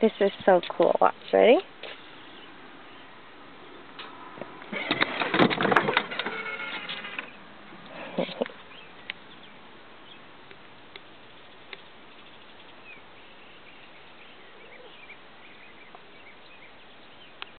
This is so cool. Watch, ready?